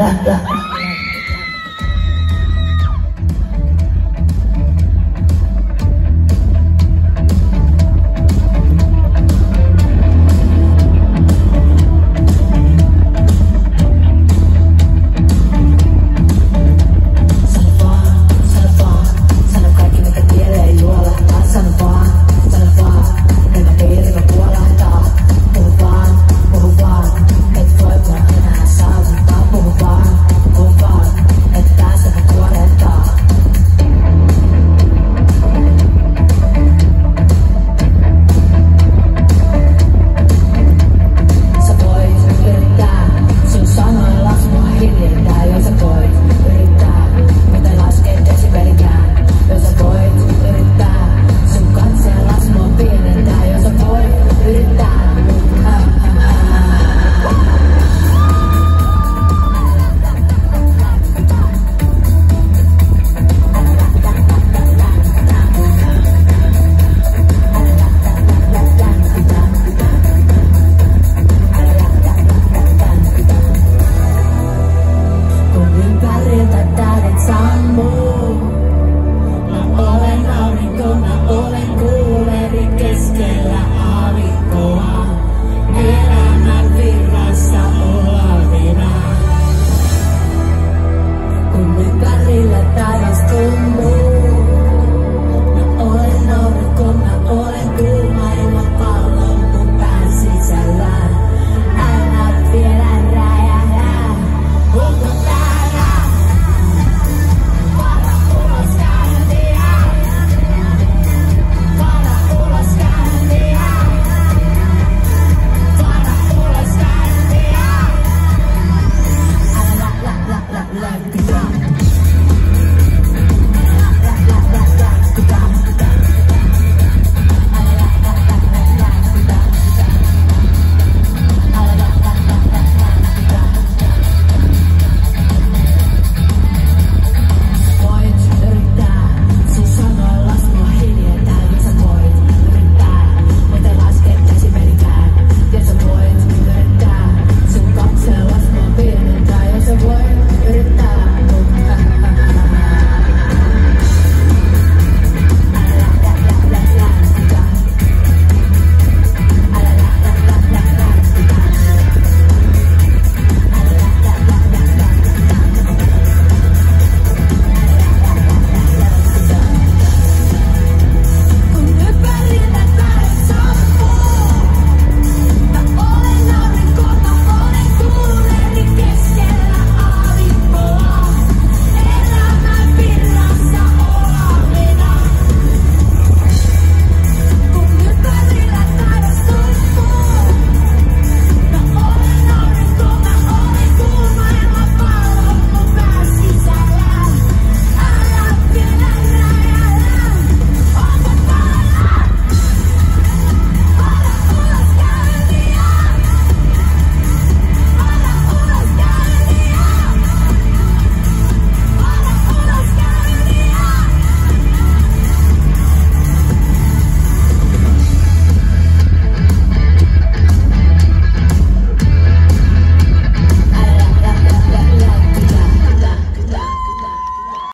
ha, ha. black